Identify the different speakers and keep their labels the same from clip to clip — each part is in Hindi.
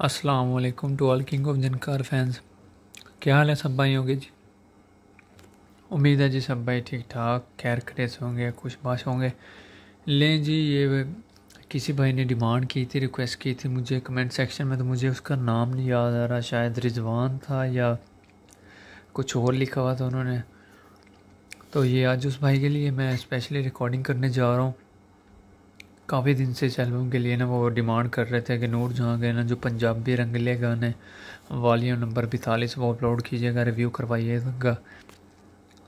Speaker 1: अस्सलाम वालेकुम to all king of Jhankar fans. क्या हाल है सब भाई होंगे जी? उम्मीद है जी सब भाई ठीक ठाक, खैर से होंगे, खुश बाश होंगे। लें जी, ये किसी भाई ने डिमांड की थी, रिक्वेस्ट की थी मुझे कमेंट सेक्शन में तो मुझे उसका नाम नहीं याद आ रहा, शायद रिजवान था या कुछ और लिखा हुआ था उन्होंने। तो ये आज उस भाई के लिए मैं स्पेशली रिकॉर्डिंग करने जा रहा हूँ। काफ़ी दिन से इस एल्बम के लिए ना वो डिमांड कर रहे थे कि नूर जहाँ के ना जो पंजाबी रंगले गाने वॉल्यूम नंबर पैंतालीस, वो अपलोड कीजिएगा रिव्यू करवाइएगा।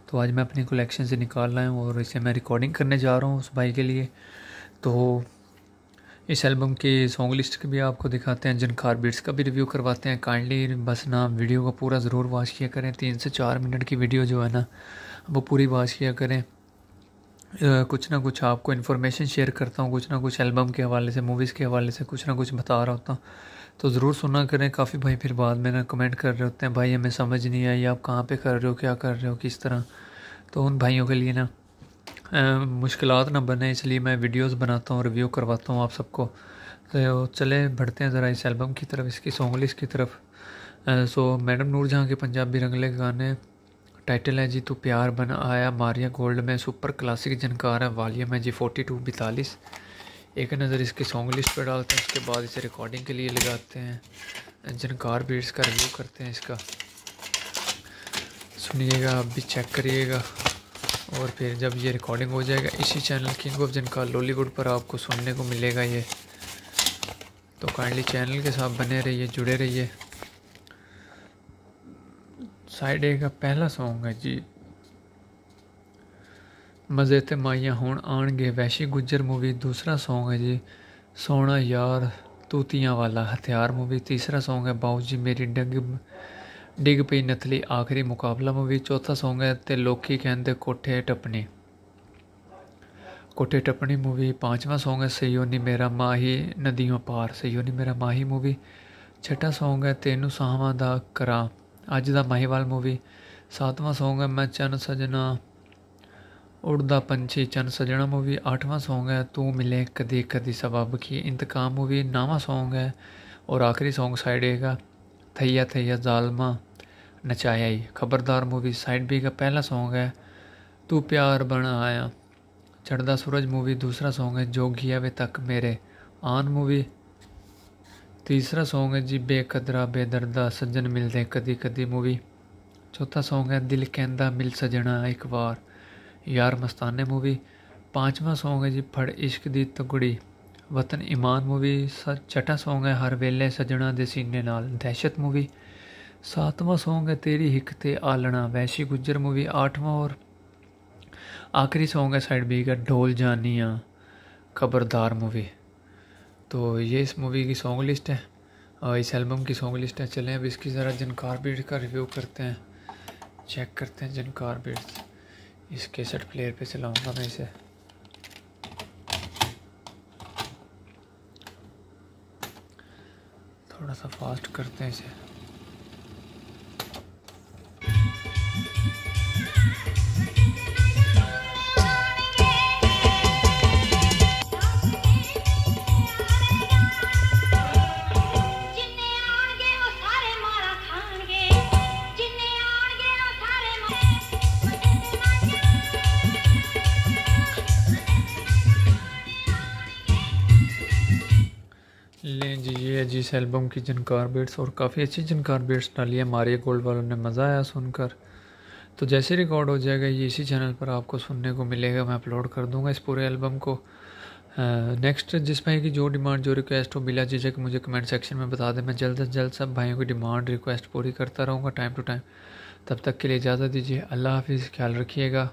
Speaker 1: तो आज मैं अपनी कलेक्शन से निकाल रहा हूँ और इसे मैं रिकॉर्डिंग करने जा रहा हूँ उस भाई के लिए। तो इस एल्बम की सॉन्ग लिस्ट भी आपको दिखाते हैं, जिन बीट्स का भी रिव्यू करवाते हैं। काइंडली बस ना वीडियो को पूरा ज़रूर वॉच किया करें। तीन से चार मिनट की वीडियो जो है ना, वो पूरी वॉच किया करें। कुछ ना कुछ आपको इन्फॉर्मेशन शेयर करता हूँ, कुछ ना कुछ एल्बम के हवाले से मूवीज़ के हवाले से कुछ ना कुछ बता रहा होता हूँ। तो ज़रूर सुना करें। काफ़ी भाई फिर बाद में ना कमेंट कर रहे होते हैं, भाई, हमें समझ नहीं आई, आप कहाँ पे कर रहे हो, क्या कर रहे हो, किस तरह? तो उन भाइयों के लिए ना मुश्किल ना बने, इसलिए मैं वीडियोज़ बनाता हूँ रिव्यू करवाता हूँ आप सबको। तो चले, बढ़ते हैं ज़रा इस एल्बम की तरफ़, इसकी सॉन्ग लिस्ट की तरफ़। सो मैडम नूर जहाँ के पंजाबी रंगले गाने टाइटल है जी, तू प्यार बना, आया मारिया गोल्ड, में सुपर क्लासिक जनकार है वालियम है जी फोर्टी टू बैतालीस। एक नज़र इसकी सॉन्ग लिस्ट पर डालते हैं, उसके बाद इसे रिकॉर्डिंग के लिए लगाते हैं। जनकार बीट्स का रिव्यू करते हैं इसका। सुनिएगा, आप भी चेक करिएगा। और फिर जब ये रिकॉर्डिंग हो जाएगा, इसी channel king of Jhankar Lollywood पर आपको सुनने को मिलेगा ये। तो काइंडली चैनल के साथ बने रहिए, जुड़े रहिए। साइड ए का पहला सॉन्ग है जी मज़े ते माइया हूँ आनगे वैशी गुज्जर मूवी दूसरा सॉन्ग है जी सोना यार तूतियाँ वाला हथियार मूवी तीसरा सॉन्ग है बाऊ जी मेरी डग डिग पई नथली आखिरी मुकाबला मूवी चौथा सॉन्ग है ते लोकी कहते कोठे टपनी कोठे टपनी मूवी पांचवा सॉन्ग है सयोनी मेरा माही नदियों पार सयोनी मेरा माही मूवी छठा सॉन्ग है तेनू साहवा दा करा ਅੱਜ ਦਾ ਮਹੀਵਾਲ ਮੂਵੀ ਸਾਤਵਾਂ ਸੌਂਗ ਹੈ, ਮੈਂ ਚੰਨ ਸਜਣਾ। ਉੜਦਾ ਪੰਛੀ ਚੰਨ ਸਜਣਾ ਮੂਵੀ ਅੱਠਵਾਂ ਸੌਂਗ ਹੈ, ਤੂੰ ਮਿਲੇ ਕਦੇ ਕਦੀ ਸਬਬ ਕੀ। ਇੰਤਕਾਮ ਮੂਵੀ ਨਾਵਾਂ ਸੌਂਗ ਹੈ, ਔਰ ਆਖਰੀ ਸੌਂਗ ਸਾਈਡ ਏ ਥਈਆ ਥਈਆ ਜ਼ਾਲਮਾ, ਨਚਾਇਆ ਹੀ ਖਬਰਦਾਰ ਮੂਵੀ ਸਾਈਡ ਵੀ ਦਾ ਪਹਿਲਾ ਸੌਂਗ ਹੈ, ਤੂੰ ਪਿਆਰ ਬਣ ਆਇਆ। ਚੜਦਾ ਸੂਰਜ ਮੂਵੀ ਦੂਸਰਾ ਸੌਂਗ ਹੈ, ਜੋਗੀ ਆਵੇ ਤੱਕ ਮੇਰੇ। ਆਨ ਮੂਵੀ तीसरा सॉन्ग है जी बेकदरा बेदर्दा सज्जन मिलते कदी कदी मूवी चौथा सॉन्ग है दिल कहता मिल सजना एक बार यार मस्ताने मूवी पांचवा सॉन्ग है जी फड़ इश्क दी तगड़ी वतन ईमान मूवी छठा सॉन्ग है हर वेले सजना दे सीने नाल दहशत मूवी सातवां सॉन्ग है तेरी हिक ते आलना वैशी गुज्जर मूवी आठवां और आखिरी सॉन्ग है साइड बी का ढोल जानिया खबरदार मूवी तो ये इस मूवी की सॉन्ग लिस्ट है और इस एल्बम की सॉन्ग लिस्ट है। चलें अब इसकी ज़रा जन बीट का रिव्यू करते हैं। चेक करते हैं जनकार बीट इस केसेट प्लेयर पे चलाऊँगा मैं इसे। थोड़ा सा फास्ट करते हैं इसे। ये जी इस एल्बम की जनकार बेट्स और काफ़ी अच्छी जनकार बेट्स डाली है। मारिया गोल्ड वालों ने मज़ा आया सुनकर। तो जैसे रिकॉर्ड हो जाएगा, ये इसी चैनल पर आपको सुनने को मिलेगा। मैं अपलोड कर दूँगा इस पूरे एल्बम को। नेक्स्ट जिस भाई की जो डिमांड जो रिक्वेस्ट हो बिला झिझक मुझे कमेंट सेक्शन में बता दें। मैं जल्द अज जल्द सब भाइयों की डिमांड रिक्वेस्ट पूरी करता रहूँगा टाइम टू टाइम तब तक के लिए इजाज़त दीजिए। अल्लाह हाफिज़, ख्याल रखिएगा।